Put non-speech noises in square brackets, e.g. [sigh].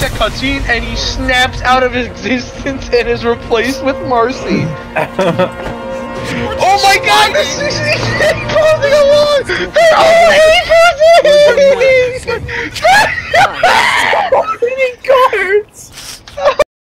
watch that cutscene and he snaps out of [laughs] existence and is replaced with Marcy. [laughs] oh my god, this is [laughs]